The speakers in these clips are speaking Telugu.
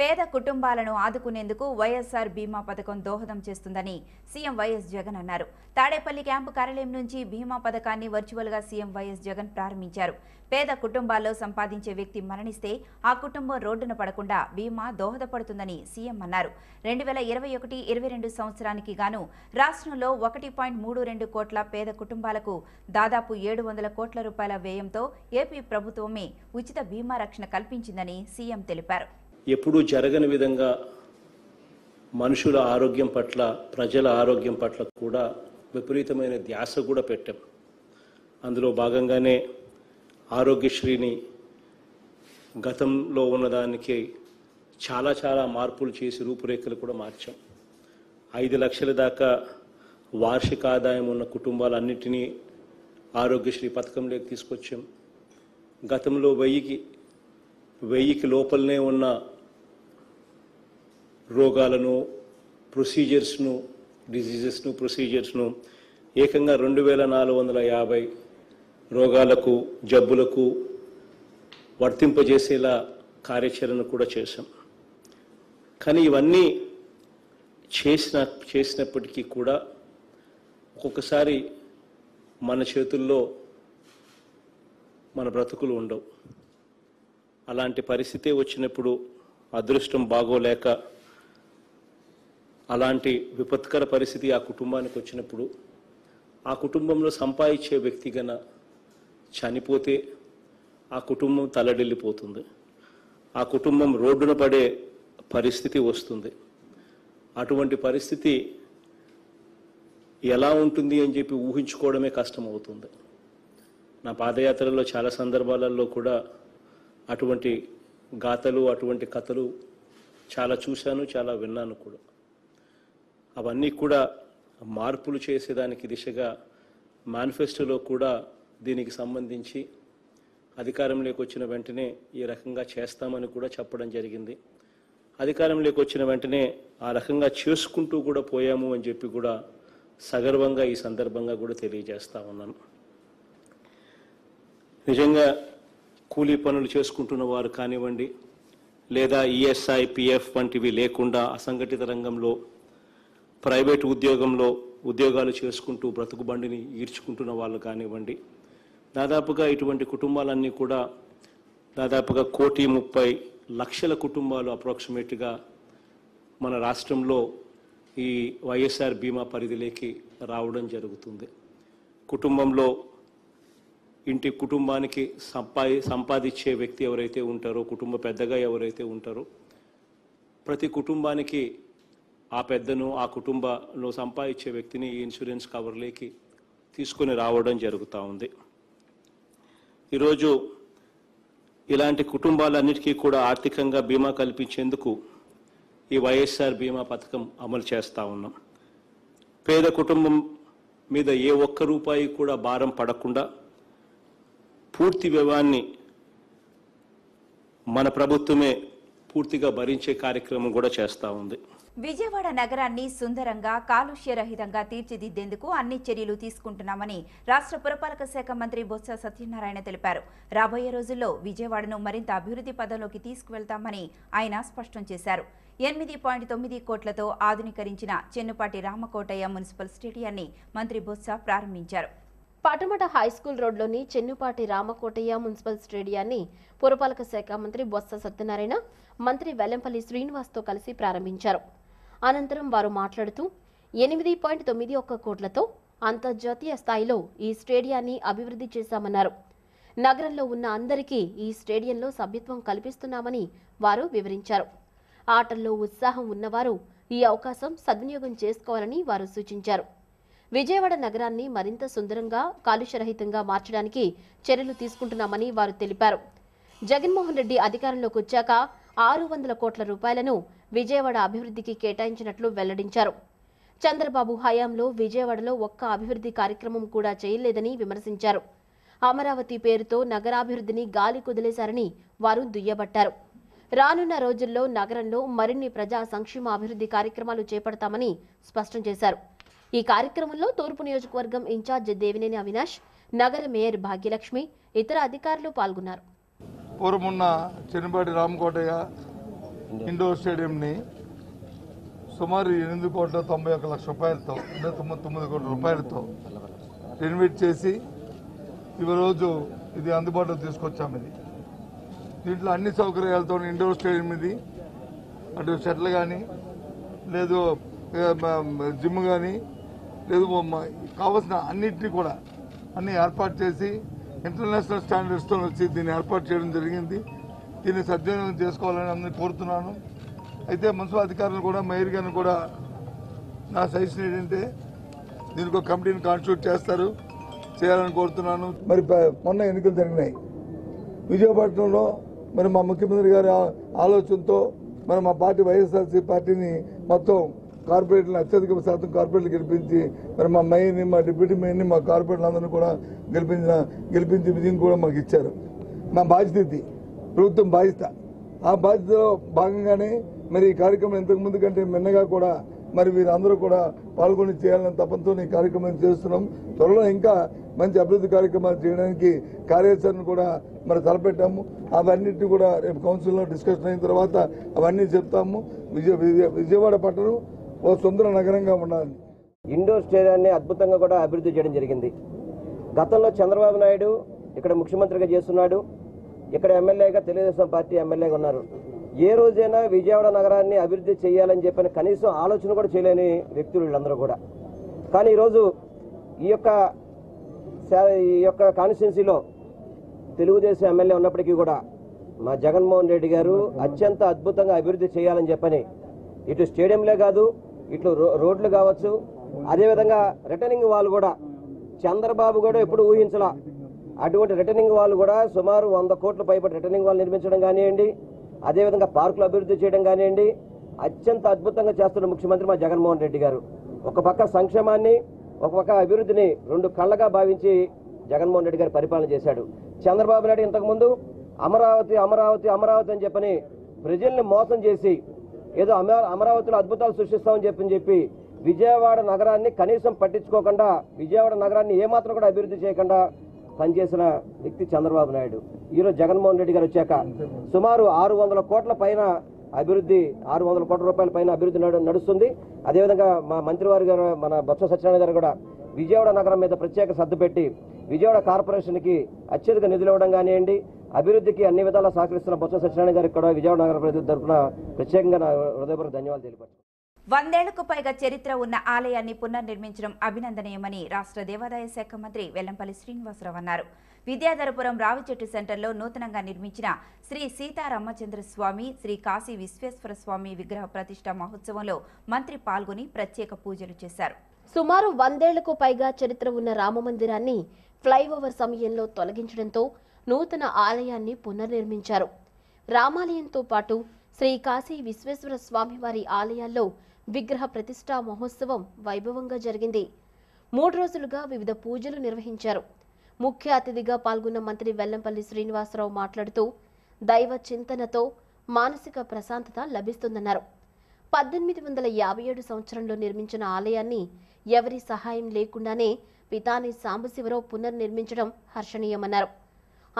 పేద కుటుంబాలను ఆదుకునేందుకు వైఎస్ఆర్ బీమా పథకం దోహదం చేస్తుందని సీఎం వైఎస్ జగన్ అన్నారు. తాడేపల్లి క్యాంపు కార్యాలయం నుంచి బీమా పథకాన్ని వర్చువల్గా సీఎం వైఎస్ జగన్ ప్రారంభించారు. పేద కుటుంబాల్లో సంపాదించే వ్యక్తి మరణిస్తే ఆ కుటుంబం రోడ్డున పడకుండా బీమా దోహదపడుతుందని సీఎం అన్నారు. రెండు వేల ఇరవై ఒకటి ఇరవై రెండు సంవత్సరానికి గాను రాష్ట్రంలో ఒకటి పాయింట్ మూడు రెండు కోట్ల పేద కుటుంబాలకు దాదాపు ఏడు వందల కోట్ల రూపాయల వ్యయంతో ఏపీ ప్రభుత్వమే ఉచిత బీమా రక్షణ కల్పించిందని సీఎం తెలిపారు. ఎప్పుడూ జరగని విధంగా మనుషుల ఆరోగ్యం పట్ల ప్రజల ఆరోగ్యం పట్ల కూడా విపరీతమైన ధ్యాస కూడా పెట్టాం. అందులో భాగంగానే ఆరోగ్యశ్రీని గతంలో ఉన్నదానికి చాలా చాలా మార్పులు చేసి రూపురేఖలు కూడా మార్చాం. ఐదు లక్షల దాకా వార్షిక ఆదాయం ఉన్న కుటుంబాలన్నింటినీ ఆరోగ్యశ్రీ పథకంలోకి తీసుకొచ్చాం. గతంలో వెయ్యికి వెయ్యికి లోపలనే ఉన్న రోగాలను ప్రొసీజర్స్ను డిసీజెస్ను ప్రొసీజర్స్ను ఏకంగా రెండు వేల నాలుగు వందల యాభై రోగాలకు జబ్బులకు వర్తింపజేసేలా కార్యాచరణ కూడా చేశాం. కానీ ఇవన్నీ చేసిన చేసినప్పటికీ కూడా ఒక్కొక్కసారి మన చేతుల్లో మన బ్రతుకులు ఉండవు. అలాంటి పరిస్థితి వచ్చినప్పుడు అదృష్టం బాగోలేక అలాంటి విపత్కర పరిస్థితి ఆ కుటుంబానికి వచ్చినప్పుడు ఆ కుటుంబంలో సంపాదించే వ్యక్తి గన చనిపోతే ఆ కుటుంబం తలడిల్లిపోతుంది ఆ కుటుంబం రోడ్డున పడే పరిస్థితి వస్తుంది. అటువంటి పరిస్థితి ఎలా ఉంటుంది అని చెప్పి ఊహించుకోవడమే కష్టమవుతుంది. నా పాదయాత్రలో చాలా సందర్భాలలో కూడా అటువంటి గాథలు అటువంటి కథలు చాలా చూశాను చాలా విన్నాను కూడా. అవన్నీ కూడా మార్పులు చేసేదానికి దిశగా మేనిఫెస్టోలో కూడా దీనికి సంబంధించి అధికారంలోకి వచ్చిన వెంటనే ఈ రకంగా చేస్తామని కూడా చెప్పడం జరిగింది. అధికారంలోకి వచ్చిన వెంటనే ఆ రకంగా చేసుకుంటూ కూడా పోయాము అని చెప్పి కూడా సగర్వంగా ఈ సందర్భంగా కూడా తెలియజేస్తా ఉన్నాను. నిజంగా కూలీ పనులు చేసుకుంటున్న వారు కానివ్వండి లేదా ఈఎస్ఐ పిఎఫ్ వంటివి లేకుండా అసంఘటిత రంగంలో ప్రైవేట్ ఉద్యోగంలో ఉద్యోగాలు చేసుకుంటూ బ్రతుకు బండిని ఈడ్చుకుంటున్న వాళ్ళు కానివ్వండి దాదాపుగా ఇటువంటి కుటుంబాలన్నీ కూడా దాదాపుగా కోటి ముప్పై లక్షల కుటుంబాలు అప్రాక్సిమేట్గా మన రాష్ట్రంలో ఈ వైఎస్ఆర్ బీమా పరిధిలోకి రావడం జరుగుతుంది. కుటుంబంలో ఇంటి కుటుంబానికి సంపా సంపాదించే వ్యక్తి ఎవరైతే ఉంటారో కుటుంబ పెద్దగా ఎవరైతే ఉంటారో ప్రతి కుటుంబానికి ఆ పెద్దను ఆ కుటుంబంలో సంపాదించే వ్యక్తిని ఈ ఇన్సూరెన్స్ కవర్లోకి తీసుకొని రావడం జరుగుతూ ఉంది. ఈరోజు ఇలాంటి కుటుంబాలన్నిటికీ కూడా ఆర్థికంగా బీమా కల్పించేందుకు ఈ వైఎస్ఆర్ బీమా పథకం అమలు చేస్తూ ఉన్నాం. పేద కుటుంబం మీద ఏ ఒక్క రూపాయి కూడా భారం పడకుండా పూర్తి వ్యయాన్ని మన ప్రభుత్వమే పూర్తిగా భరించే కార్యక్రమం కూడా చేస్తూ ఉంది. విజయవాడ నగరాన్ని సుందరంగా కాలుష్యరహితంగా తీర్చిదిద్దేందుకు అన్ని చర్యలు తీసుకుంటున్నామని రాష్ట్ర పురపాలక శాఖ మంత్రి బొత్స సత్యనారాయణ తెలిపారు. రాబోయే రోజుల్లో విజయవాడను మరింత అభివృద్ధి పదంలోకి తీసుకువెళ్తామని ఆయన స్పష్టం చేశారు. ఎనిమిది పాయింట్ తొమ్మిది కోట్లతో ఆధునీకరించిన చెన్నుపాటి రామకోటయ్య మున్సిపల్ స్టేడియాన్ని మంత్రి బొత్స ప్రారంభించారు. పటమట హైస్కూల్ రోడ్లోని చెన్నుపాటి రామకోటయ్య మున్సిపల్ స్టేడియాన్ని పురపాలక శాఖ మంత్రి బొత్స సత్యనారాయణ మంత్రి వెల్లంపల్లి శ్రీనివాస్తో కలిసి ప్రారంభించారు. అనంతరం వారు మాట్లాడుతూ ఎనిమిది పాయింట్ తొమ్మిది ఒక్క కోట్లతో అంతర్జాతీయ స్థాయిలో ఈ స్టేడియాన్ని అభివృద్ధి చేశామన్నారు. నగరంలో ఉన్న అందరికీ ఈ స్టేడియంలో సభ్యత్వం కల్పిస్తున్నామని వారు వివరించారు. ఆటల్లో ఉత్సాహం ఉన్నవారు ఈ అవకాశం సద్వినియోగం చేసుకోవాలని వారు సూచించారు. విజయవాడ నగరాన్ని మరింత సుందరంగా కాలుష్యరహితంగా మార్చడానికి చర్యలు తీసుకుంటున్నామని వారు తెలిపారు. జగన్మోహన్ రెడ్డి అధికారంలోకి వచ్చాక ఆరు వందల కోట్ల రూపాయలను విజయవాడ అభివృద్ధికి కేటాయించినట్లు వెల్లడించారు. చంద్రబాబు హయాంలో విజయవాడలో ఒక్క అభివృద్ధి కార్యక్రమం కూడా చేయలేదని విమర్శించారు. అమరావతి పేరుతో నగరాభివృద్ధిని గాలి కుదిలేశారని వారు దుయ్యబట్టారు. రానున్న రోజుల్లో నగరంలో మరిన్ని ప్రజా సంక్షేమ అభివృద్ధి కార్యక్రమాలు చేపడతామని స్పష్టం చేశారు. ఈ కార్యక్రమంలో తూర్పు నియోజకవర్గం ఇన్ఛార్జ్ దేవినేని అవినాష్ నగర మేయర్ భాగ్యలక్ష్మి ఇతర అధికారులు పాల్గొన్నారు. పూర్వమున్న చెన్నిపాటి రామకోటయ్య ఇండోర్ స్టేడియంని సుమారు ఎనిమిది కోట్ల తొంభై ఒక లక్ష రూపాయలతో అంటే తొమ్మిది తొమ్మిది కోట్ల రూపాయలతో రెనోవేట్ చేసి ఈరోజు ఇది అందుబాటులో తీసుకొచ్చాము ఇది. దీంట్లో అన్ని సౌకర్యాలతో ఇండోర్ స్టేడియం ఇది. అటు షటిల్ కానీ లేదు జిమ్ కానీ లేదు కావాల్సిన అన్నిటినీ కూడా అన్ని ఏర్పాటు చేసి ఇంటర్నేషనల్ స్టాండర్డ్స్తో వచ్చి దీన్ని ఏర్పాటు చేయడం జరిగింది. దీన్ని సద్వినియోగం చేసుకోవాలని అందరినీ కోరుతున్నాను. అయితే మున్సిపల్ అధికారులు కూడా మేయర్ గారిని కూడా నా సజెషన్ ఏంటంటే దీనికి ఒక కమిటీని కాన్స్టిట్యూట్ చేస్తారు. చేయాలని కోరుతున్నాను. మరి మొన్న ఎన్నికలు జరిగినాయి. విజయపట్నంలో మరి మా ముఖ్యమంత్రి గారి ఆలోచనతో మరి మా పార్టీ వైఎస్ఆర్సీ పార్టీని మొత్తం కార్పొరేట్లను అత్యధిక శాతం కార్పొరేట్లు గెలిపించి మరి మా మెయిన్ మా డిప్యూటీ మేయర్ని మా కార్పొరేట్లు అందరినీ కూడా గెలిపించిన గెలిపించి విజయం కూడా మాకు ఇచ్చారు. మా బాధ్యత ఇది. ప్రభుత్వం బాధ్యత. ఆ బాధ్యతలో భాగంగానే మరి ఈ కార్యక్రమం ఇంతకు ముందు కంటే మిన్నగా కూడా మరి వీరందరూ కూడా పాల్గొని చేయాలని తపంతో ఈ కార్యక్రమం చేస్తున్నాం. త్వరలో ఇంకా మంచి అభివృద్ధి కార్యక్రమాలు చేయడానికి కార్యాచరణ కూడా మరి తలపెట్టాము. అవన్నిటిని కూడా రేపు కౌన్సిల్లో డిస్కషన్ అయిన తర్వాత అవన్నీ చెప్తాము. విజయ విజయ- విజయవాడ పట్టణం ఓ సుందర నగరంగా ఉండాలి. ఇండోర్ స్టేడియాన్ని అద్భుతంగా కూడా అభివృద్ధి చేయడం జరిగింది. గతంలో చంద్రబాబు నాయుడు ఇక్కడ ముఖ్యమంత్రిగా చేస్తున్నాడు. ఇక్కడ ఎమ్మెల్యేగా తెలుగుదేశం పార్టీ ఎమ్మెల్యేగా ఉన్నారు. ఏ రోజైనా విజయవాడ నగరాన్ని అభివృద్ధి చేయాలని చెప్పిన కనీసం ఆలోచన కూడా చేయలేని వ్యక్తులు వీళ్ళందరూ కూడా. కానీ ఈరోజు ఈ యొక్క ఈ యొక్క కాన్స్టిట్యున్సీలో తెలుగుదేశం ఎమ్మెల్యే ఉన్నప్పటికీ కూడా మా జగన్మోహన్ రెడ్డి గారు అత్యంత అద్భుతంగా అభివృద్ధి చేయాలని చెప్పని ఇటు స్టేడియంలే కాదు ఇట్లు రో- రోడ్లు కావచ్చు అదేవిధంగా రిటర్నింగ్ వాళ్ళు కూడా. చంద్రబాబు కూడా ఎప్పుడు ఊహించలా. అటువంటి రిటర్నింగ్ వాళ్ళు కూడా సుమారు వంద కోట్ల పైబడి రిటర్నింగ్ వాళ్ళు నిర్మించడం కానివ్వండి అదేవిధంగా పార్కులు అభివృద్ధి చేయడం కానివ్వండి అత్యంత అద్భుతంగా చేస్తున్న ముఖ్యమంత్రి మా జగన్మోహన్ రెడ్డి గారు. ఒక పక్క సంక్షేమాన్ని ఒక పక్క అభివృద్ధిని రెండు కళ్ళగా భావించి జగన్మోహన్ రెడ్డి గారు పరిపాలన చేశాడు. చంద్రబాబు నాయుడు ఇంతకుముందు అమరావతి అమరావతి అమరావతి అని చెప్పని ప్రజల్ని మోసం చేసి ఏదో అమరావతిలో అద్భుతాలు సృష్టిస్తామని చెప్పని చెప్పి విజయవాడ నగరాన్ని కనీసం పట్టించుకోకుండా విజయవాడ నగరాన్ని ఏమాత్రం కూడా అభివృద్ధి చేయకుండా పనిచేసిన వ్యక్తి చంద్రబాబు నాయుడు. ఈరోజు జగన్మోహన్ రెడ్డి గారు వచ్చాక సుమారు ఆరు వందల కోట్ల పైన అభివృద్ధి ఆరు వందల కోట్ల రూపాయల పైన అభివృద్ధి నడు- నడుస్తుంది. అదేవిధంగా మా మంత్రివారి గారు మన బొత్స సత్యనారాయణ గారు కూడా విజయవాడ నగరం మీద ప్రత్యేక శ్రద్ధ పెట్టి విజయవాడ కార్పొరేషన్కి అత్యధిక నిధులు ఇవ్వడం కానివ్వండి అభివృద్ధికి అన్ని విధాలా సహకరిస్తున్న బొత్స సత్యనారాయణ గారికి కూడా విజయవాడ నగర ప్రజల తరఫున ప్రత్యేకంగా నా హృదయపూర్వక ధన్యవాదాలు తెలియపరచుకుంటున్నాను. వందేళ్ళకు పైగా చరిత్ర ఉన్న ఆలయాన్ని పునర్నిర్మించడం అభినందనీయమని రాష్ట్ర దేవాదాయ శాఖ మంత్రి వెల్లంపల్లి శ్రీనివాసరావు అన్నారు. విద్యాధరపురం రావిచెట్టు సెంటర్లో నూతనంగా నిర్మించిన శ్రీ సీతారామచంద్ర స్వామి శ్రీ కాశీ విశ్వేశ్వర స్వామి విగ్రహ ప్రతిష్ట మహోత్సవంలో మంత్రి పాల్గొని ప్రత్యేక పూజలు చేశారు. సుమారు వందేళ్ళకు పైగా చరిత్ర ఉన్న రామమందిరాన్ని ఫ్లైఓవర్ సమయంలో తొలగించడంతో నూతన ఆలయాన్ని పునర్నిర్మించారు. రామాలయంతో పాటు శ్రీ కాశీ విశ్వేశ్వర స్వామివారి ఆలయాల్లో విగ్రహ ప్రతిష్టా మహోత్సవం వైభవంగా జరిగింది. మూడు రోజులుగా వివిధ పూజలు నిర్వహించారు. ముఖ్య అతిథిగా పాల్గొన్న మంత్రి వెల్లంపల్లి శ్రీనివాసరావు మాట్లాడుతూ దైవ చింతనతో మానసిక ప్రశాంతత లభిస్తుందన్నారు. పద్దెనిమిది వందల యాభై ఏడు సంవత్సరంలో నిర్మించిన ఆలయాన్ని ఎవరి సహాయం లేకుండానే పితాని సాంబశివరావు పునర్నిర్మించడం హర్షణీయమన్నారు.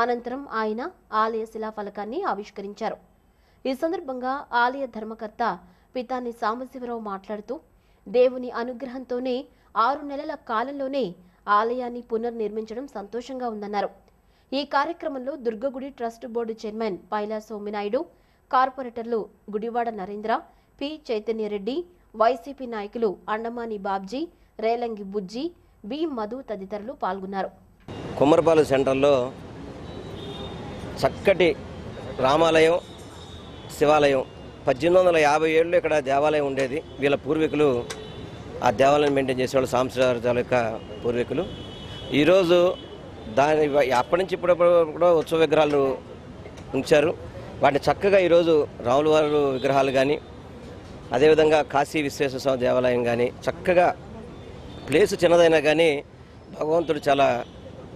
అనంతరం ఆయన ఆలయ శిలాఫలకాన్ని ఆవిష్కరించారు. ఈ సందర్భంగా ఆలయ ధర్మకర్త పితాని సాంబశివరావు మాట్లాడుతూ దేవుని అనుగ్రహంతోనే ఆరు నెలల కాలంలోనే ఆలయాన్ని పునర్నిర్మించడం సంతోషంగా ఉందన్నారు. ఈ కార్యక్రమంలో Durgagudi trust board chairman Paila Sominaidu కార్పొరేటర్లు గుడివాడ నరేంద్ర పి. చైతన్యరెడ్డి వైసీపీ నాయకులు అండమాని బాబ్జీ రేలంగి బుజ్జి బి. మధు తదితరులు పాల్గొన్నారు. కుమ్మరపాలెం సెంటర్లో చక్కటి రామాలయం శివాలయం. పద్దెనిమిది వందల యాభై ఏళ్ళు ఇక్కడ దేవాలయం ఉండేది. వీళ్ళ పూర్వీకులు ఆ దేవాలయం మెయింటైన్ చేసేవాళ్ళు సాంస్కృతిక యొక్క పూర్వీకులు. ఈరోజు దాని అప్పటి నుంచి ఇప్పుడు కూడా ఉత్సవ విగ్రహాలు ఉంచారు. వాటిని చక్కగా ఈరోజు రాముల వారు విగ్రహాలు కానీ అదేవిధంగా కాశీ విశ్వేశ్వర స్వామి దేవాలయం కానీ చక్కగా ప్లేస్ చిన్నదైనా కానీ భగవంతుడు చాలా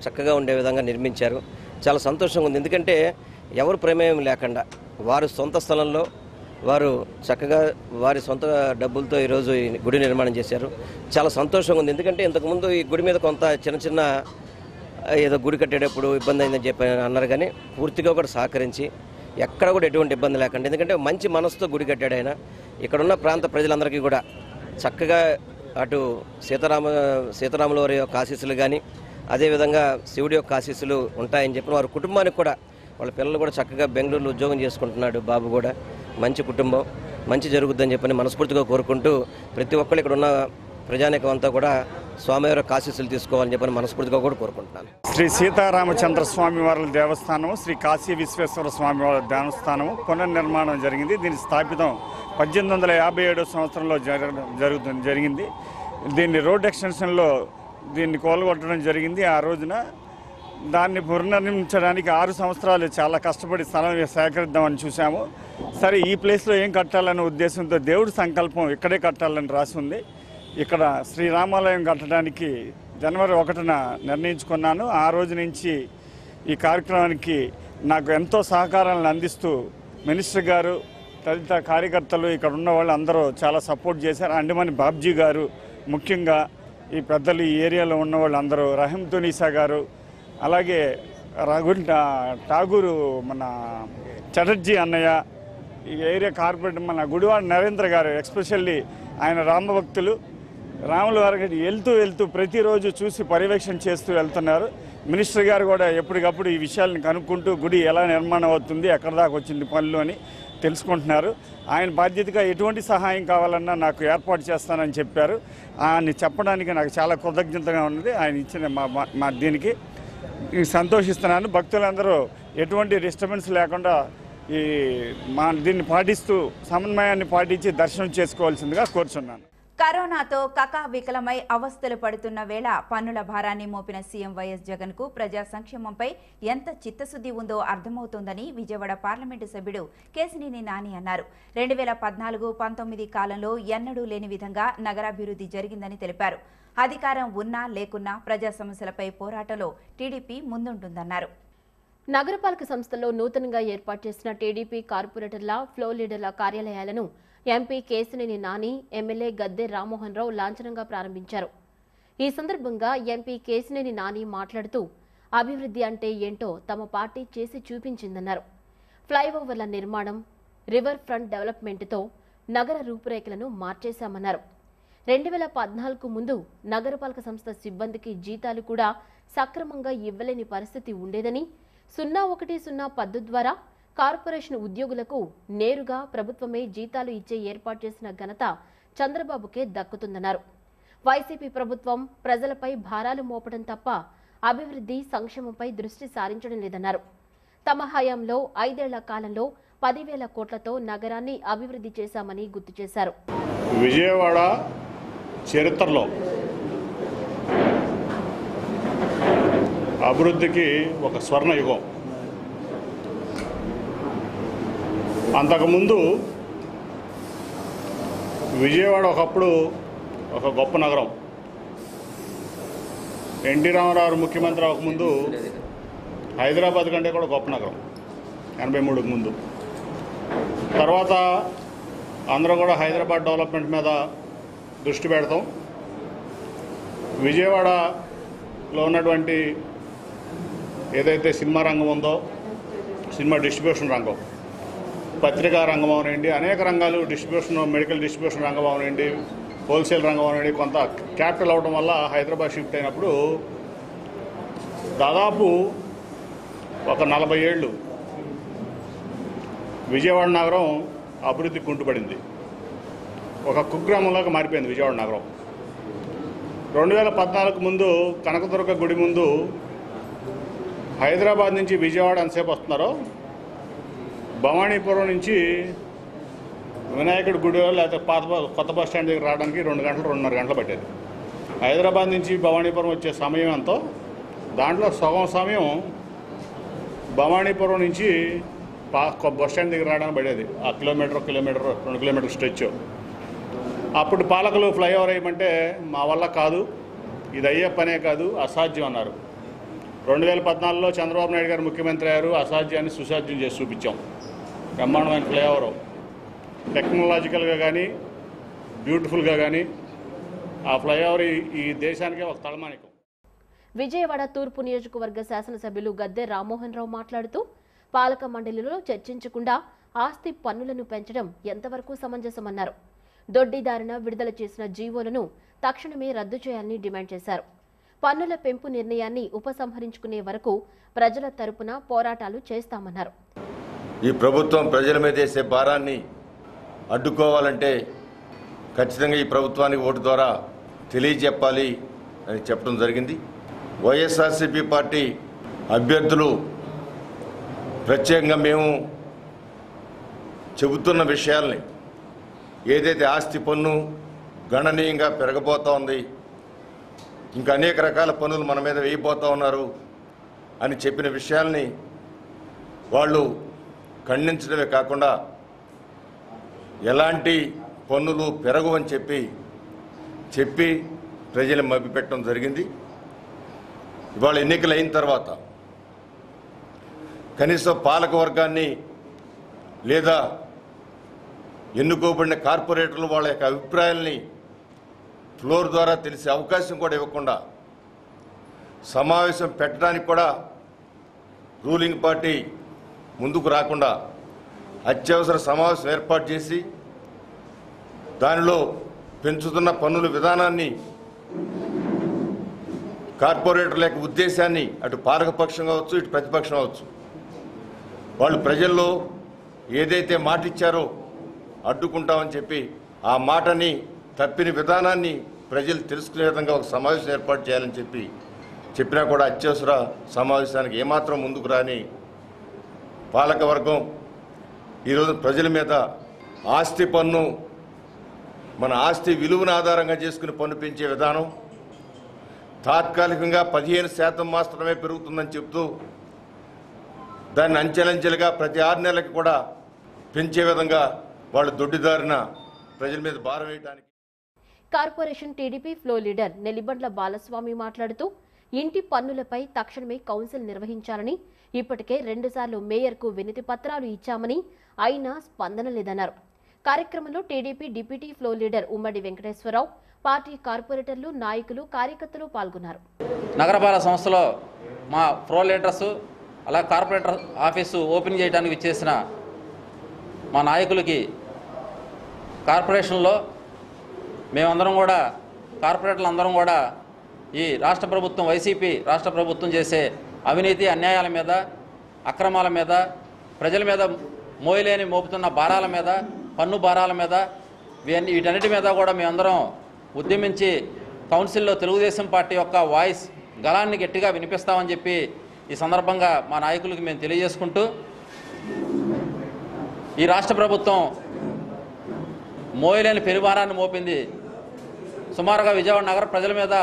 చక్కగా ఉండే విధంగా నిర్మించారు. చాలా సంతోషంగా ఉంది. ఎందుకంటే ఎవరు ప్రమేయం లేకుండా వారు సొంత స్థలంలో వారు చక్కగా వారి సొంత డబ్బులతో ఈరోజు ఈ గుడి నిర్మాణం చేశారు. చాలా సంతోషంగా ఉంది. ఎందుకంటే ఇంతకుముందు ఈ గుడి మీద కొంత చిన్న చిన్న ఏదో గుడి కట్టేటప్పుడు ఇబ్బంది అయిందని చెప్పి అన్నారు కానీ పూర్తిగా కూడా సహకరించి ఎక్కడ కూడా ఎటువంటి ఇబ్బంది లేకుండా ఎందుకంటే మంచి మనసుతో గుడి కట్టాడు ఆయన. ఇక్కడున్న ప్రాంత ప్రజలందరికీ కూడా చక్కగా అటు సీతారామ సీతారాముల వారి యొక్క ఆశీస్సులు కానీ అదేవిధంగా శివుడి యొక్క ఆశీస్సులు ఉంటాయని చెప్పిన వారి కుటుంబానికి కూడా వాళ్ళ పిల్లలు కూడా చక్కగా బెంగళూరులో ఉద్యోగం చేసుకుంటున్నాడు బాబు కూడా. మంచి కుటుంబం మంచి జరుగుద్దని చెప్పని మనస్ఫూర్తిగా కోరుకుంటూ ప్రతి ఒక్కరు ఇక్కడ ఉన్న ప్రజానికం అంతా కూడా స్వామివారి కాశీసులు తీసుకోవాలని చెప్పని మనస్ఫూర్తిగా కూడా కోరుకుంటున్నాను. శ్రీ సీతారామచంద్ర స్వామి వారి దేవస్థానం శ్రీ కాశీ విశ్వేశ్వర స్వామి వారి దేవస్థానం పునర్నిర్మాణం జరిగింది. దీని స్థాపితం పద్దెనిమిది వందల యాభై ఏడో సంవత్సరంలో జరగడం జరుగుతుంది జరిగింది. దీన్ని రోడ్ ఎక్స్టెన్షన్లో దీన్ని కోలగొట్టడం జరిగింది ఆ రోజున. దాన్ని పునర్నిర్మించడానికి ఆరు సంవత్సరాలు చాలా కష్టపడి స్థలం సేకరిద్దామని చూసాము సరే ఈ ప్లేస్లో ఏం కట్టాలనే ఉద్దేశంతో దేవుడి సంకల్పం ఇక్కడే కట్టాలని రాసి ఉంది. ఇక్కడ శ్రీరామాలయం కట్టడానికి జనవరి ఒకటిన నిర్ణయించుకున్నాను. ఆ రోజు నుంచి ఈ కార్యక్రమానికి నాకు ఎంతో సహకారాలను అందిస్తూ మినిస్టర్ గారు తదితర కార్యకర్తలు ఇక్కడ ఉన్న వాళ్ళు అందరూ చాలా సపోర్ట్ చేశారు. అండిమని బాబ్జీ గారు ముఖ్యంగా ఈ పెద్దలు ఈ ఏరియాలో ఉన్న వాళ్ళందరూ రహీం తునీసా గారు అలాగే రఘుల్ ఠాగూరు మన చటర్జీ అన్నయ్య ఈ ఏరియా కార్పొరేటర్ మన గుడివాడ నరేంద్ర గారు ఎక్స్పెషల్లీ ఆయన రామభక్తులు. రాముల వారికి వెళ్తూ వెళ్తూ ప్రతిరోజు చూసి పర్యవేక్షణ చేస్తూ వెళ్తున్నారు. మినిస్టర్ గారు కూడా ఎప్పటికప్పుడు ఈ విషయాలను కనుక్కుంటూ గుడి ఎలా నిర్మాణం అవుతుంది ఎక్కడ దాకా వచ్చింది పనులు అని తెలుసుకుంటున్నారు. ఆయన బాధ్యతగా ఎటువంటి సహాయం కావాలన్నా నాకు ఏర్పాటు చేస్తానని చెప్పారు. ఆయన చెప్పడానికి నాకు చాలా కృతజ్ఞతగా ఉన్నది. ఆయన ఇచ్చిన మా మా- దీనికి సంతోషిస్తున్నాను. భక్తులందరూ ఎటువంటి డిస్టర్బెన్స్ లేకుండా ఈ మా దీన్ని పాటిస్తూ సమన్వయాన్ని పాటించి దర్శనం చేసుకోవాల్సిందిగా కోరుచున్నాను. కరోనాతో కకావికలమై అవస్థలు పడుతున్న వేళ పన్నుల భారాన్ని మోపిన సీఎం వైఎస్ జగన్కు ప్రజా సంక్షేమంపై ఎంత చిత్తశుద్ధి ఉందో అర్థమవుతోందని విజయవాడ పార్లమెంటు సభ్యుడు కేసినేని నాని అన్నారు. రెండు వేల పద్నాలుగు పంతొమ్మిది కాలంలో ఎన్నడూ లేని విధంగా నగరాభివృద్ధి జరిగిందని తెలిపారు. అధికారం ఉన్నా లేకున్నా ప్రజా సమస్యలపై పోరాటంలో టీడీపీ ముందుంటుందన్నారు. నగరపాలక సంస్థలో నూతనంగా ఏర్పాటు చేసిన టీడీపీ కార్పొరేటర్ల ఫ్లో లీడర్ల కార్యాలయాలను ఎంపీ కేశినేని నాని ఎమ్మెల్యే గద్దె రామ్మోహన్ రావు లాంఛనంగా ప్రారంభించారు. ఈ సందర్భంగా ఎంపీ కేశినేని నాని మాట్లాడుతూ అభివృద్ధి అంటే ఏంటో తమ పార్టీ చేసి చూపించిందన్నారు. ఫ్లైఓవర్ల నిర్మాణం రివర్ ఫ్రంట్ డెవలప్మెంట్తో నగర రూపురేఖలను మార్చేశామన్నారు. రెండు వేల పద్నాలుగు ముందు నగరపాలక సంస్థ సిబ్బందికి జీతాలు కూడా సక్రమంగా ఇవ్వలేని పరిస్థితి ఉండేదని సున్నా ఒకటి సున్నా పద్దు ద్వారా కార్పొరేషన్ ఉద్యోగులకు నేరుగా ప్రభుత్వమే జీతాలు ఇచ్చే ఏర్పాటు చేసిన ఘనత చంద్రబాబుకే దక్కుతుందన్నారు. వైసీపీ ప్రభుత్వం ప్రజలపై భారాలు మోపడం తప్ప అభివృద్ధి సంక్షేమంపై దృష్టి సారించడం లేదన్నారు. తమ హయాంలో ఐదేళ్ళ కాలంలో పదివేల కోట్లతో నగరాన్ని అభివృద్ధి చేశామని గుర్తు చేశారు. విజయవాడ చరిత్రలో అభివృద్ధికి ఒక స్వర్ణయుగం. అంతకుముందు విజయవాడ ఒకప్పుడు ఒక గొప్ప నగరం. ఎన్టీ రామారావు ముఖ్యమంత్రి అవ్వకముందు హైదరాబాద్ కంటే కూడా గొప్ప నగరం ఎనభై మూడుకు ముందు. తర్వాత అందరూ కూడా హైదరాబాద్ డెవలప్మెంట్ మీద దృష్టి పెడతాం. విజయవాడలో ఉన్నటువంటి ఏదైతే సినిమా రంగం ఉందో సినిమా డిస్ట్రిబ్యూషన్ రంగం పత్రికా రంగం అవనండి అనేక రంగాలు డిస్ట్రిబ్యూషన్ మెడికల్ డిస్ట్రిబ్యూషన్ రంగం అవనండి హోల్సేల్ రంగం అవనండి కొంత క్యాపిటల్ అవడం వల్ల హైదరాబాద్ షిఫ్ట్ అయినప్పుడు దాదాపు ఒక నలభై ఏళ్ళు విజయవాడ నగరం అభివృద్ధి కుంటుపడింది. ఒక కుగ్రామంలోకి మారిపోయింది విజయవాడ నగరం. రెండు వేల పద్నాలుగు ముందు కనకదుర్గ గుడి ముందు హైదరాబాద్ నుంచి విజయవాడ ఎంతసేపు వస్తున్నారో భవానీపురం నుంచి వినాయకుడి గుడి లేకపోతే పాత కొత్త బస్ స్టాండ్ దగ్గర రావడానికి రెండు గంటలు రెండున్నర గంటలు పట్టేది. హైదరాబాద్ నుంచి భవానీపురం వచ్చే సమయం ఎంతో? దాంట్లో సగం సమయం భవానీపురం నుంచి పా బస్ స్టాండ్ దగ్గర రావడానికి పడేది. ఆ కిలోమీటర్ కిలోమీటర్ రెండు కిలోమీటర్ స్ట్రెచ్. అప్పుడు పాలకులు ఫ్లైఓవర్ వేయమంటే మా వల్ల కాదు ఇది అయ్యే పనే కాదు అసాధ్యం అన్నారు. రెండు వేల పద్నాలుగులో చంద్రబాబు నాయుడు గారు ముఖ్యమంత్రి అయ్యారు అసాధ్యాన్ని సుసాధ్యం చేసి చూపించాం. బ్రహ్మాండమైన ఫ్లైఓవర్ టెక్నాలజికల్గా కానీ బ్యూటిఫుల్గా కానీ ఆ ఫ్లైఓవర్ ఈ- దేశానికే ఒక తలమానికం. విజయవాడ తూర్పు నియోజకవర్గ శాసనసభ్యులు గద్దె రామ్మోహన్ రావు మాట్లాడుతూ పాలక మండలిలో చర్చించకుండా ఆస్తి పన్నులను పెంచడం ఎంతవరకు సమంజసమన్నారు. దొడ్డిదారిన విడుదల చేసిన జీవోలను తక్షణమే రద్దు చేయాలని డిమాండ్ చేశారు. పన్నుల పెంపు నిర్ణయాన్ని ఉపసంహరించుకునే వరకు ప్రజల తరపున పోరాటాలు చేస్తామన్నారు. ఈ ప్రభుత్వం ప్రజల మీద వేసే భారాన్ని అడ్డుకోవాలంటే ఖచ్చితంగా ఈ ప్రభుత్వానికి ఓటు ద్వారా తెలియజెప్పాలి అని చెప్పడం జరిగింది. వైఎస్ఆర్సీపీ పార్టీ అభ్యర్థులు ప్రత్యేకంగా మేము చెబుతున్న విషయాల్ని ఏదైతే ఆస్తి పన్ను గణనీయంగా పెరగబోతా ఉంది ఇంకా అనేక రకాల పనులు మన మీద వేయబోతా ఉన్నారు అని చెప్పిన విషయాల్ని వాళ్ళు ఖండించడమే కాకుండా ఎలాంటి పన్నులు పెరగవని చెప్పి చెప్పి ప్రజలు మభ్యపెట్టడం జరిగింది. ఇవాళ ఎన్నికలు అయిన తర్వాత కనీసం పాలక వర్గాన్ని లేదా ఎన్నుకోబడిన కార్పొరేటర్లు వాళ్ళ యొక్క అభిప్రాయాల్ని ఫ్లోర్ ద్వారా తెలిసే అవకాశం కూడా ఇవ్వకుండా సమావేశం పెట్టడానికి కూడా రూలింగ్ పార్టీ ముందుకు రాకుండా అత్యవసర సమావేశం ఏర్పాటు చేసి దానిలో పెంచుతున్న పన్నుల విధానాన్ని కార్పొరేటర్ల యొక్క ఉద్దేశాన్ని అటు పారకపక్షం కావచ్చు ఇటు ప్రతిపక్షం కావచ్చు. వాళ్ళు ప్రజల్లో ఏదైతే మాట ఇచ్చారో అడ్డుకుంటామని చెప్పి ఆ మాటని తప్పిన విధానాన్ని ప్రజలు తెలుసుకునే విధంగా ఒక సమావేశం ఏర్పాటు చేయాలని చెప్పి చెప్పినా కూడా అత్యవసర సమావేశానికి ఏమాత్రం ముందుకు రాని పాలకవర్గం ఈరోజు ప్రజల మీద ఆస్తి పన్ను మన ఆస్తి విలువను ఆధారంగా చేసుకుని పన్ను పెంచే విధానం తాత్కాలికంగా పదిహేను శాతం మాత్రమే పెరుగుతుందని చెప్తూ దాన్ని అంచెలంచెలుగా ప్రతి ఆరు నెలలకు కూడా పెంచే విధంగా వాళ్ళు దొడ్డిదారిన ప్రజల మీద భారం వేయడానికి corporation TDP floor leader Nellibandla Balaswamy మాట్లాడుతూ ఇంటి పన్నులపై తక్షణమే కౌన్సిల్ నిర్వహించాలని ఇప్పటికే రెండుసార్లు మేయర్కు వినతి పత్రాలు ఇచ్చామని అయినా స్పందన లేదన్నారు. కార్యక్రమంలో టీడీపీ డిప్యూటీ ఫ్లో లీడర్ ఉమ్మడి వెంకటేశ్వరరావు పార్టీ కార్పొరేటర్లు నాయకులు కార్యకర్తలు పాల్గొన్నారు. నగరపాలక సంస్థలో మా ప్రో లీడర్స్ అలా కార్పొరేటర్ ఆఫీసు ఓపెన్ చేయడానికి ఇచ్చేసిన మా నాయకులకి కార్పొరేషన్లో మేమందరం కూడా కార్పొరేటర్లు అందరం కూడా ఈ రాష్ట్ర ప్రభుత్వం వైసీపీ రాష్ట్ర ప్రభుత్వం చేసే అవినీతి అన్యాయాల మీద అక్రమాల మీద ప్రజల మీద మోయలేని మోపుతున్న భారాల మీద పన్ను భారాల మీద వీన్ని వీటన్నిటి మీద కూడా మేమందరం ఉద్యమించి కౌన్సిల్లో తెలుగుదేశం పార్టీ యొక్క వాయిస్ గళాన్ని గట్టిగా వినిపిస్తామని చెప్పి ఈ సందర్భంగా మా నాయకులకి మేము తెలియజేసుకుంటూ ఈ రాష్ట్ర ప్రభుత్వం మోయలేని పెనుభారాన్ని మోపింది. సుమారుగా విజయవాడ నగర ప్రజల మీద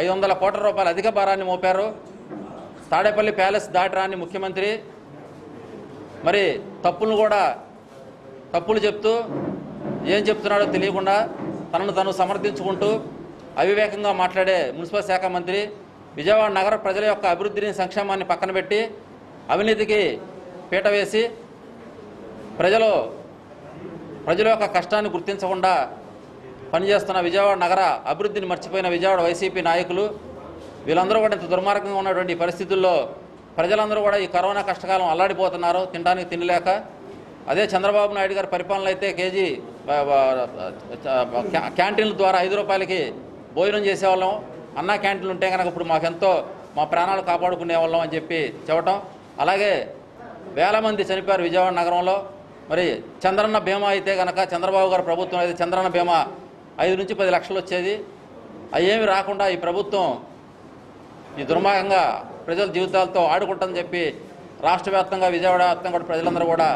ఐదు వందల కోట్ల రూపాయల అధిక భారాన్ని మోపారు. తాడేపల్లి ప్యాలెస్ దాటరాని ముఖ్యమంత్రి. మరి తప్పులను కూడా తప్పులు చెప్తూ ఏం చెప్తున్నాడో తెలియకుండా తనను తను సమర్థించుకుంటూ అవివేకంగా మాట్లాడే మున్సిపల్ శాఖ మంత్రి విజయవాడ నగర ప్రజల యొక్క అభివృద్ధిని సంక్షేమాన్ని పక్కన పెట్టి అవినీతికి పీట వేసి ప్రజలు ప్రజల యొక్క కష్టాన్ని గుర్తించకుండా పనిచేస్తున్న విజయవాడ నగర అభివృద్ధిని మర్చిపోయిన విజయవాడ వైసీపీ నాయకులు వీళ్ళందరూ కూడా ఇంత దుర్మార్గంగా ఉన్నటువంటి పరిస్థితుల్లో ప్రజలందరూ కూడా ఈ కరోనా కష్టకాలం అల్లాడిపోతున్నారు తినడానికి తినలేక. అదే చంద్రబాబు నాయుడు గారి పరిపాలన అయితే కేజీ క్యాంటీన్ల ద్వారా ఐదు రూపాయలకి భోజనం చేసేవాళ్ళం. అన్నా క్యాంటీన్లు ఉంటే కనుక ఇప్పుడు మాకెంతో మా ప్రాణాలు కాపాడుకునే వాళ్ళం అని చెప్పి చెప్పటం. అలాగే వేల మంది చనిపోయారు విజయవాడ నగరంలో. మరి చంద్రన్న బీమా అయితే కనుక చంద్రబాబు గారి ప్రభుత్వం అయితే చంద్రన్న బీమా ఐదు నుంచి పది లక్షలు వచ్చేది. అవి రాకుండా ఈ ప్రభుత్వం ఈ దుర్మార్గంగా ప్రజల జీవితాలతో ఆడుకుంటుందని చెప్పి రాష్ట్ర వ్యాప్తంగా విజయవాడ వ్యాప్తంగా కూడా ప్రజలందరూ కూడా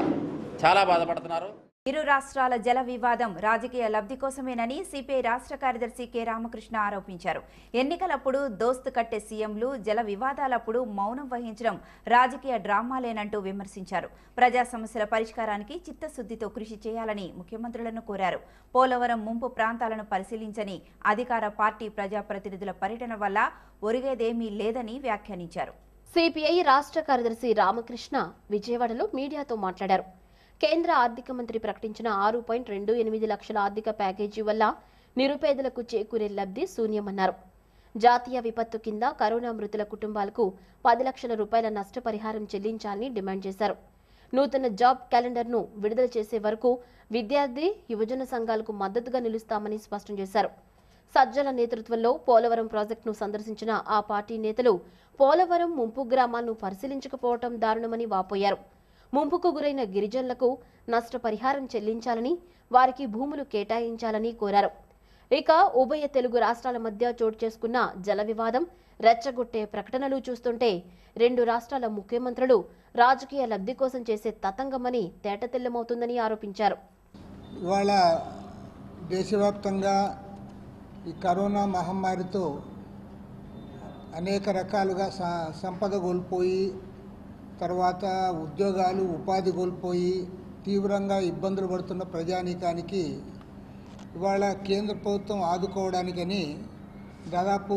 చాలా బాధపడుతున్నారు. ఇరు రాష్ట్రాల జల వివాదం రాజకీయ లబ్ధి కోసమేనని సిపిఐ రాష్ట్ర కార్యదర్శి కె రామకృష్ణ ఆరోపించారు. ఎన్నికలప్పుడు దోస్తు కట్టే సీఎంలు జల వివాదాలప్పుడు మౌనం వహించడం రాజకీయ డ్రామాలేనంటూ విమర్శించారు. ప్రజా సమస్యల పరిష్కారానికి చిత్తశుద్ధితో కృషి చేయాలని ముఖ్యమంత్రులను కోరారు. పోలవరం ముంపు ప్రాంతాలను పరిశీలించని అధికార పార్టీ ప్రజాప్రతినిధుల పర్యటన వల్ల ఒరిగేదేమీ లేదని వ్యాఖ్యానించారు. సిపిఐ రాష్ట్ర కార్యదర్శి రామకృష్ణ విజయవాడలో మీడియాతో మాట్లాడారు. కేంద్ర ఆర్థిక మంత్రి ప్రకటించిన ఆరు పాయింట్ రెండు ఎనిమిది లక్షల ఆర్థిక ప్యాకేజీ వల్ల నిరుపేదలకు చేకూరే లబ్ధి శూన్యమన్నారు. జాతీయ విపత్తు కింద కరోనా మృతుల కుటుంబాలకు పది లక్షల రూపాయల నష్టపరిహారం చెల్లించాలని డిమాండ్ చేశారు. నూతన జాబ్ క్యాలెండర్ను విడుదల చేసే వరకు విద్యార్థి యువజన సంఘాలకు మద్దతుగా నిలుస్తామని స్పష్టం చేశారు. సజ్జల నేతృత్వంలో పోలవరం ప్రాజెక్టును సందర్శించిన ఆ పార్టీ నేతలు పోలవరం ముంపు గ్రామాలను పరిశీలించకపోవటం దారుణమని వాపోయారు. ముంపుకు గురైన గిరిజనులకు నష్టపరిహారం చెల్లించాలని వారికి భూములు కేటాయించాలని కోరారు. ఇక ఉభయ తెలుగు రాష్ట్రాల మధ్య చోటు చేసుకున్న జల వివాదం రెచ్చగొట్టే ప్రకటనలు చూస్తుంటే రెండు రాష్ట్రాల ముఖ్యమంత్రులు రాజకీయ లబ్ధి కోసం చేసే తతంగమని తేటతెల్లమవుతుందని ఆరోపించారు. ఇవాళ దేశవ్యాప్తంగా ఈ కరోనా మహమ్మారితో అనేక రకాలుగా సంపద కోల్పోయి తర్వాత ఉద్యోగాలు ఉపాధి కోల్పోయి తీవ్రంగా ఇబ్బందులు పడుతున్న ప్రజానీకానికి ఇవాళ కేంద్ర ప్రభుత్వం ఆదుకోవడానికని దాదాపు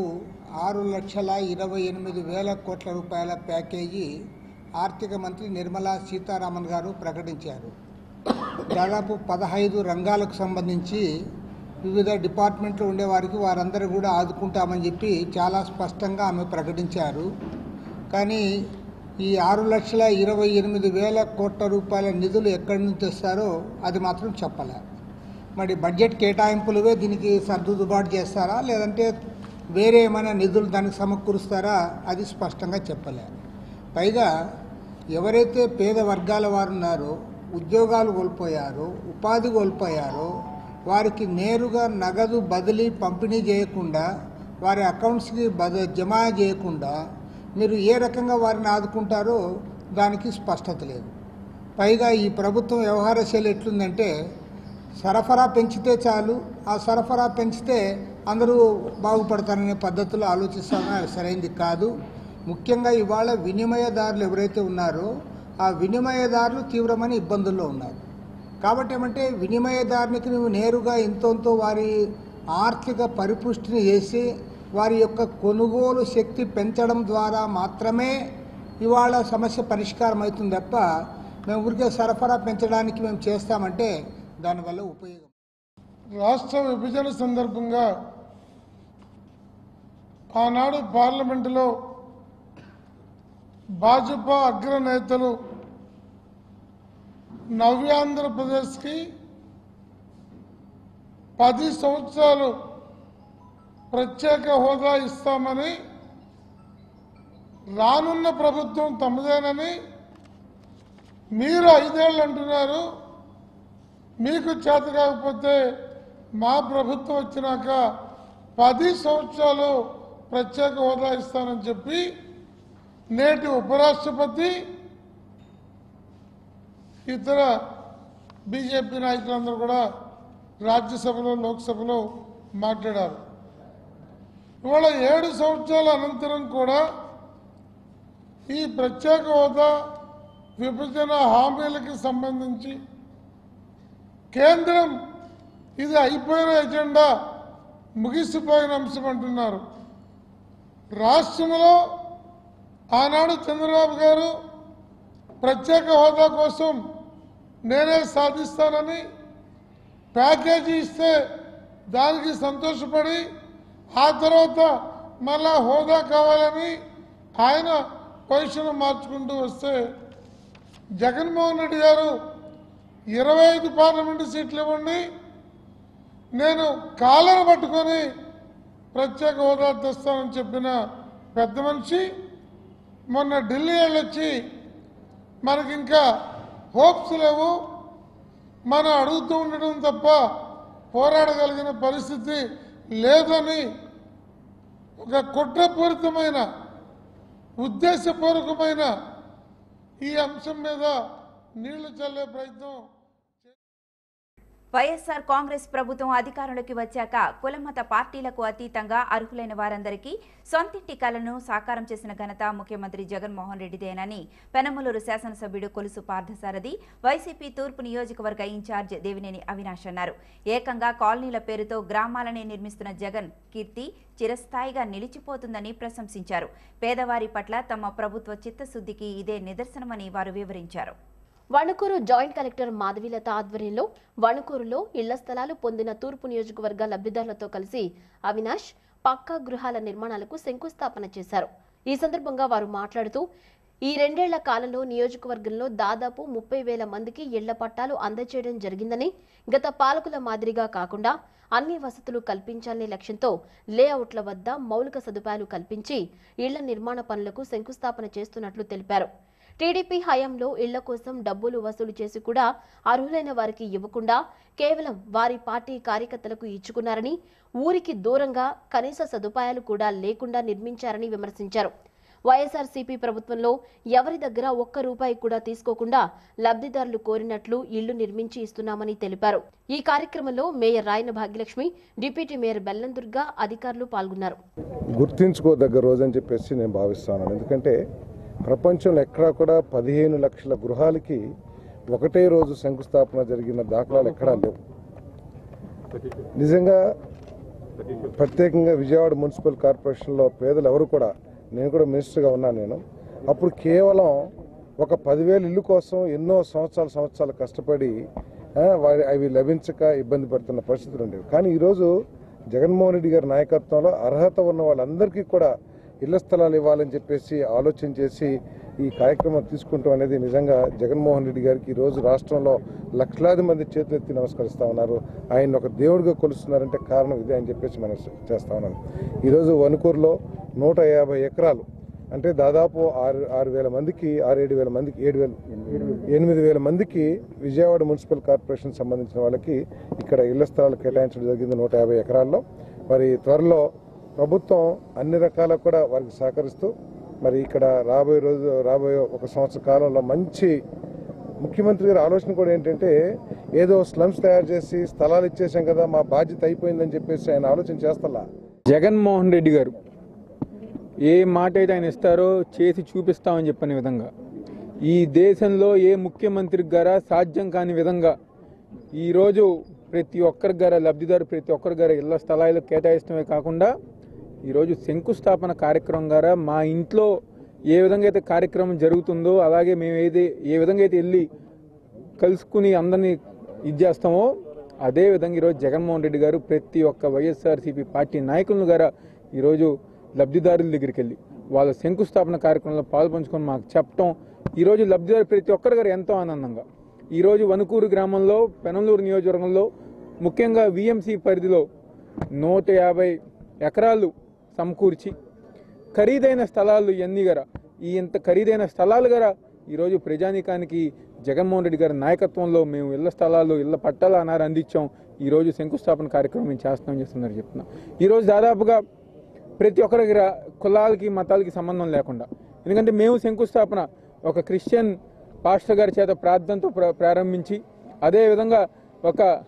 ఆరు లక్షల ఇరవై ఎనిమిది వేల కోట్ల రూపాయల ప్యాకేజీ ఆర్థిక మంత్రి నిర్మలా సీతారామన్ గారు ప్రకటించారు. దాదాపు పదహైదు రంగాలకు సంబంధించి వివిధ డిపార్ట్మెంట్లు ఉండేవారికి వారందరూ కూడా ఆదుకుంటామని చెప్పి చాలా స్పష్టంగా ఆమె ప్రకటించారు. కానీ ఈ ఆరు లక్షల ఇరవై ఎనిమిది వేల కోట్ల రూపాయల నిధులు ఎక్కడి నుంచి తెస్తారో అది మాత్రం చెప్పలే. మరి బడ్జెట్ కేటాయింపులువే దీనికి సర్దుబాటు చేస్తారా? లేదంటే వేరే ఏమైనా నిధులు దానికి సమకూరుస్తారా? అది స్పష్టంగా చెప్పలే. పైగా ఎవరైతే పేద వర్గాల వారు ఉన్నారో ఉద్యోగాలు కోల్పోయారో ఉపాధి కోల్పోయారో వారికి నేరుగా నగదు బదిలీ పంపిణీ చేయకుండా వారి అకౌంట్స్కి బద జమ చేయకుండా మీరు ఏ రకంగా వారిని ఆదుకుంటారో దానికి స్పష్టత లేదు. పైగా ఈ ప్రభుత్వం వ్యవహార శైలి ఎట్లుందంటే సరఫరా పెంచితే చాలు ఆ సరఫరా పెంచితే అందరూ బాగుపడతారనే పద్ధతిలో ఆలోచిస్తామని సరైనది కాదు. ముఖ్యంగా ఇవాళ వినిమయదారులు ఎవరైతే ఉన్నారో ఆ వినిమయదారులు తీవ్రమైన ఇబ్బందుల్లో ఉన్నారు. కాబట్టి ఏమంటే వినిమయదారునికి నువ్వు నేరుగా ఇంతంతో వారి ఆర్థిక పరిపుష్టిని చేసి వారి యొక్క కొనుగోలు శక్తి పెంచడం ద్వారా మాత్రమే ఇవాళ సమస్య పరిష్కారం అవుతుంది తప్ప మేము ఊరికే సరఫరా పెంచడానికి మేము చేస్తామంటే దానివల్ల ఉపయోగం. రాష్ట్ర విభజన సందర్భంగా ఆనాడు పార్లమెంటులో భాజపా అగ్రనేతలు నవ్యాంధ్రప్రదేశ్కి పది సంవత్సరాలు ప్రత్యేక హోదా ఇస్తామని రానున్న ప్రభుత్వం తమదేనని మీరు ఐదేళ్ళు అంటున్నారు. మీకు చేత కాకపోతే మా ప్రభుత్వం వచ్చినాక పది సంవత్సరాలు ప్రత్యేక హోదా ఇస్తానని చెప్పి నేటి ఉపరాష్ట్రపతి ఇతర బీజేపీ నాయకులందరూ కూడా రాజ్యసభలో లోక్సభలో మాట్లాడారు. ఇవాళ ఏడు సంవత్సరాల అనంతరం కూడా ఈ ప్రత్యేక హోదా విభజన హామీలకి సంబంధించి కేంద్రం ఇది అయిపోయిన ఎజెండా ముగిసిపోయిన అంశం అంటున్నారు. రాష్ట్రంలో ఆనాడు చంద్రబాబు గారు ప్రత్యేక హోదా కోసం నేనే సాధిస్తానని ప్యాకేజీ ఇస్తే దానికి సంతోషపడి ఆ తర్వాత మళ్ళా హోదా కావాలని ఆయన పొజిషన్ మార్చుకుంటూ వస్తే జగన్మోహన్ రెడ్డి గారు ఇరవై ఐదు పార్లమెంటు సీట్లు ఇవ్వండి. నేను కాలర్ పట్టుకొని ప్రత్యేక హోదా తెస్తానని చెప్పిన పెద్ద మనిషి మొన్న ఢిల్లీ వెళ్ళొచ్చి మనకి ఇంకా హోప్స్ లేవు. మనం అడుగుతూ ఉండడం తప్ప పోరాడగలిగిన పరిస్థితి లేదని ఒక కుట్రపూరితమైన ఉద్దేశపూర్వకమైన ఈ అంశం మీద నీళ్ళు చల్లే ప్రయత్నం వైఎస్ఆర్ కాంగ్రెస్ ప్రభుత్వం అధికారంలోకి వచ్చాక కులమత పార్టీలకు అతీతంగా అర్హులైన వారందరికీ సొంతింటి కలను సాకారం చేసిన ఘనత ముఖ్యమంత్రి జగన్మోహన్ రెడ్డిదేనని పెనమలూరు శాసనసభ్యుడు కొలుసు పార్థసారథి వైసీపీ తూర్పు నియోజకవర్గ ఇన్ఛార్జ్ దేవినేని అవినాష్ అన్నారు. ఏకంగా కాలనీల పేరుతో గ్రామాలనే నిర్మిస్తున్న జగన్ కీర్తి చిరస్థాయిగా నిలిచిపోతుందని ప్రశంసించారు. పేదవారి పట్ల తమ ప్రభుత్వ చిత్తశుద్ధికి ఇదే నిదర్శనమని వారు వివరించారు. వణుకూరు జాయింట్ కలెక్టర్ మాధవీలత ఆధ్వర్యంలో వణుకూరులో ఇళ్ళ స్థలాలు పొందిన తూర్పు నియోజకవర్గ లబ్ధిదారులతో కలిసి అవినాష్ పక్కా గృహాల నిర్మాణాలకు శంకుస్థాపన చేశారు. ఈ సందర్భంగా వారు మాట్లాడుతూ ఈ రెండేళ్ళ కాలంలో నియోజకవర్గంలో దాదాపు ముప్పై వేల మందికి ఇళ్ళ పట్టాలు అందజేయడం జరిగిందని గత పాలకుల మాదిరిగా కాకుండా అన్ని వసతులు కల్పించాలనే లక్ష్యంతో లేఅవుట్ల వద్ద మౌలిక సదుపాయాలు కల్పించి ఇళ్ళ నిర్మాణ పనులకు శంకుస్థాపన చేస్తున్నట్లు తెలిపారు. టీడీపీ హయాంలో ఇళ్ళ కోసం డబ్బులు వసూలు చేసి కూడా అర్హులైన వారికి ఇవ్వకుండా కేవలం వారి పార్టీ కార్యకర్తలకు ఇచ్చుకున్నారని ఊరికి దూరంగా కనీస సదుపాయాలు కూడా లేకుండా నిర్మించారని విమర్శించారు. వైఎస్ఆర్సీపీ ప్రభుత్వంలో ఎవరి దగ్గర ఒక్క రూపాయి కూడా తీసుకోకుండా లబ్ధిదారులు కోరినట్లు ఇళ్ళు నిర్మించి ఇస్తున్నామని తెలిపారు. ఈ కార్యక్రమంలో mayor Rayana Bhagyalakshmi deputy mayor Bellam Durga అధికారులు పాల్గొన్నారు. గుర్తించుకోదగ్గ రోజు అని చెప్పేసి నేను భావిస్తాను. ఎందుకంటే ప్రపంచంలో ఎక్కడా కూడా పదిహేను లక్షల గృహాలకి ఒకటే రోజు శంకుస్థాపన జరిగిన దాఖలాలు ఎక్కడా లేవు. నిజంగా ప్రత్యేకంగా విజయవాడ మున్సిపల్ కార్పొరేషన్లో పేదలు ఎవరు కూడా నేను కూడా మినిస్టర్గా ఉన్నాను నేను అప్పుడు కేవలం ఒక పదివేల ఇల్లు కోసం ఎన్నో సంవత్సరాల సంవత్సరాలు కష్టపడి వారి అవి లభించక ఇబ్బంది పడుతున్న పరిస్థితులు ఉండేవి. కానీ ఈరోజు జగన్మోహన్ రెడ్డి గారి నాయకత్వంలో అర్హత ఉన్న వాళ్ళందరికీ కూడా ఇళ్ళ స్థలాలు ఇవ్వాలని చెప్పేసి ఆలోచన చేసి ఈ కార్యక్రమం తీసుకుంటాం అనేది నిజంగా జగన్మోహన్ రెడ్డి గారికి ఈరోజు రోజు రాష్ట్రంలో లక్షలాది మంది చేతులెత్తి నమస్కరిస్తూ ఉన్నారు. ఆయన ఒక దేవుడిగా కొలుస్తున్నారంటే కారణం ఇదే అని చెప్పేసి మనం చేస్తూ ఉన్నాను ఈరోజు వణుకూరులో నూట యాభై ఎకరాలు అంటే దాదాపు ఆరు ఆరు వేల మందికి ఆరు ఏడు వేల మందికి ఏడు వేల ఎనిమిది వేల మందికి విజయవాడ మున్సిపల్ కార్పొరేషన్ సంబంధించిన వాళ్ళకి ఇక్కడ ఇళ్ళ స్థలాలు కేటాయించడం జరిగింది నూట యాభై ఎకరాల్లో. మరి త్వరలో ప్రభుత్వం అన్ని రకాల కూడా వారికి సహకరిస్తూ మరి ఇక్కడ రాబోయే రోజు రాబోయే ఒక సంవత్సర కాలంలో మంచి ముఖ్యమంత్రి గారి ఆలోచన కూడా ఏంటంటే ఏదో స్లమ్స్ తయారు చేసి స్థలాలు ఇచ్చేసాం కదా మా బాధ్యత అయిపోయిందని చెప్పేసి ఆయన ఆలోచన చేస్తలా? జగన్మోహన్ రెడ్డి గారు ఏ మాట అయితే ఆయన ఇస్తారో చేసి చూపిస్తామని చెప్పిన విధంగా ఈ దేశంలో ఏ ముఖ్యమంత్రి గారా సాధ్యం కాని విధంగా ఈరోజు ప్రతి ఒక్కరి గారా లబ్ధిదారు ప్రతి ఒక్కరి గారా ఇళ్ళ స్థలాలు కేటాయిస్తమే కాకుండా ఈరోజు శంకుస్థాపన కార్యక్రమం ద్వారా మా ఇంట్లో ఏ విధంగా అయితే కార్యక్రమం జరుగుతుందో అలాగే మేము ఏది ఏ విధంగా అయితే వెళ్ళి కలుసుకుని అందరినీ ఇది చేస్తామో అదే విధంగా ఈరోజు జగన్మోహన్ రెడ్డి గారు ప్రతి ఒక్క వైఎస్ఆర్సీపీ పార్టీ నాయకులను గారా ఈరోజు లబ్ధిదారుల దగ్గరికి వెళ్ళి వాళ్ళ శంకుస్థాపన కార్యక్రమంలో పాల్పంచుకొని మాకు చెప్పటం ఈరోజు లబ్ధిదారు ప్రతి ఒక్కరి గారు ఎంతో ఆనందంగా. ఈరోజు వణుకూరు గ్రామంలో పెనంలూరు నియోజకవర్గంలో ముఖ్యంగా విఎంసీ పరిధిలో నూట యాభై ఎకరాలు సమకూర్చి ఖరీదైన స్థలాలు ఇవన్నీ గర? ఈ ఇంత ఖరీదైన స్థలాలు గర? ఈరోజు ప్రజానీకానికి జగన్మోహన్ రెడ్డి గారి నాయకత్వంలో మేము ఇళ్ళ స్థలాలు ఇళ్ళ పట్టాలు అన్నారు అందించాం. ఈరోజు శంకుస్థాపన కార్యక్రమం మేము చేస్తున్నాం చేస్తున్నారు చెప్తున్నాం. ఈరోజు దాదాపుగా ప్రతి ఒక్కరికి కులాలకి మతాలకి సంబంధం లేకుండా. ఎందుకంటే మేము శంకుస్థాపన ఒక క్రిస్టియన్ పాస్టర్ గారి చేత ప్రార్థనతో ప్ర- ప్రారంభించి అదేవిధంగా ఒక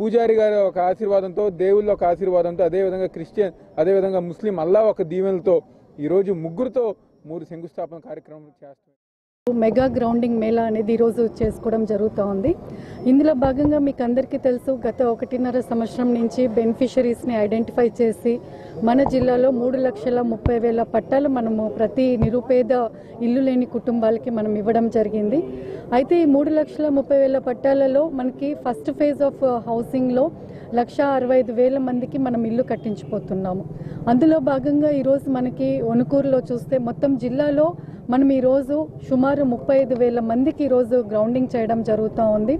పూజారి గారి ఒక ఆశీర్వాదంతో దేవుళ్ళ ఒక ఆశీర్వాదంతో అదేవిధంగా క్రిస్టియన్ అదేవిధంగా ముస్లిం అల్లా ఒక దీవెనలతో ఈరోజు ముగ్గురుతో మూడు శంకుస్థాపన కార్యక్రమం చేస్తారు మెగా గ్రౌండింగ్ మేళా అనేది ఈరోజు చేసుకోవడం జరుగుతూ ఉంది. ఇందులో భాగంగా మీకు అందరికీ తెలుసు గత ఒకటిన్నర సంవత్సరం నుంచి బెనిఫిషరీస్ని ఐడెంటిఫై చేసి మన జిల్లాలో మూడు లక్షల ముప్పై వేల పట్టాలు మనము ప్రతి నిరుపేద ఇల్లు లేని కుటుంబాలకి మనం ఇవ్వడం జరిగింది. అయితే ఈ మూడు లక్షల ముప్పై వేల పట్టాలలో మనకి ఫస్ట్ ఫేజ్ ఆఫ్ హౌసింగ్లో లక్ష అరవై ఐదు వేల మందికి మనం ఇల్లు కట్టించిపోతున్నాము. అందులో భాగంగా ఈరోజు మనకి ఒనుకూరులో చూస్తే మొత్తం జిల్లాలో మనం ఈరోజు సుమారు ముప్పై ఐదు వేల మందికి ఈరోజు గ్రౌండింగ్ చేయడం జరుగుతూ ఉంది.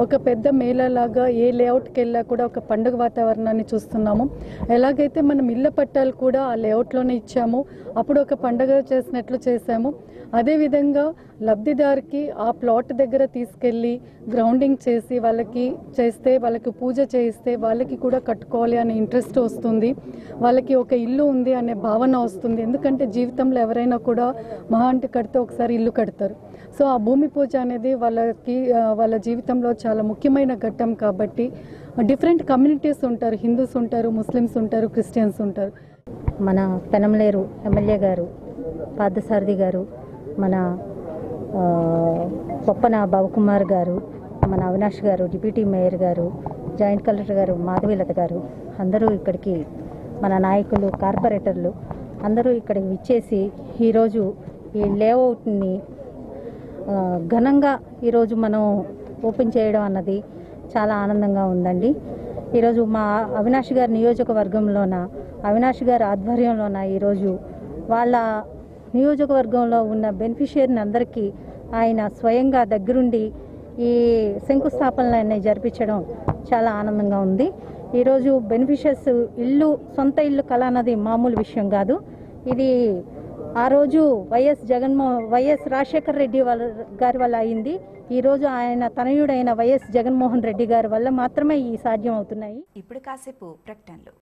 ఒక పెద్ద మేళాలాగా ఏ లేఅవుట్కి వెళ్ళా కూడా ఒక పండుగ వాతావరణాన్ని చూస్తున్నాము. ఎలాగైతే మనం ఇళ్ళ పట్టాలు కూడా ఆ లేఅవుట్లోనే ఇచ్చాము. అప్పుడు ఒక పండుగ చేసినట్లు చేశాము. అదేవిధంగా లబ్ధిదారికి ఆ ప్లాట్ దగ్గర తీసుకెళ్ళి గ్రౌండింగ్ చేసి వాళ్ళకి చేస్తే వాళ్ళకి పూజ చేయిస్తే వాళ్ళకి కూడా కట్టుకోవాలి అనే ఇంట్రెస్ట్ వస్తుంది. వాళ్ళకి ఒక ఇల్లు ఉంది అనే భావన వస్తుంది. ఎందుకంటే జీవితంలో ఎవరైనా కూడా మహా అంటే కడితే ఒకసారి ఇల్లు కడతారు. సో ఆ భూమి పూజ అనేది వాళ్ళకి వాళ్ళ జీవితంలో చాలా ముఖ్యమైన ఘట్టం కాబట్టి డిఫరెంట్ కమ్యూనిటీస్ ఉంటారు. హిందూస్ ఉంటారు ముస్లిమ్స్ ఉంటారు క్రిస్టియన్స్ ఉంటారు. మన పెనంలేరు ఎమ్మెల్యే గారు పార్థసారథి గారు మన పొప్పన బాబుకుమార్ గారు మన అవినాష్ గారు డిప్యూటీ మేయర్ గారు జాయింట్ కలెక్టర్ గారు మాధవీలత గారు అందరూ ఇక్కడికి మన నాయకులు కార్పొరేటర్లు అందరూ ఇక్కడికి విచ్చేసి ఈరోజు ఈ లేఅవుట్ని ఘనంగా ఈరోజు మనం ఓపెన్ చేయడం అన్నది చాలా ఆనందంగా ఉందండి. ఈరోజు మా అవినాష్ గారి నియోజకవర్గంలోన అవినాష్ గారి ఆధ్వర్యంలోన ఈరోజు వాళ్ళ నియోజకవర్గంలో ఉన్న బెనిఫిషియర్ని అందరికీ ఆయన స్వయంగా దగ్గరుండి ఈ శంకుస్థాపనలన్నీ జరిపించడం చాలా ఆనందంగా ఉంది. ఈరోజు బెనిఫిషియర్స్ ఇల్లు సొంత ఇల్లు కళ అన్నది మామూలు విషయం కాదు. ఇది ఆ రోజు వైఎస్ జగన్మోహన్ వైఎస్ రాజశేఖర్ రెడ్డి వాళ్ళ గారి వల్ల అయింది. ఈరోజు ఆయన తనయుడైన వైఎస్ జగన్మోహన్ రెడ్డి గారి వల్ల మాత్రమే ఈ సాధ్యం అవుతున్నాయి. ఇప్పుడు కాసేపు ప్రకటనలు.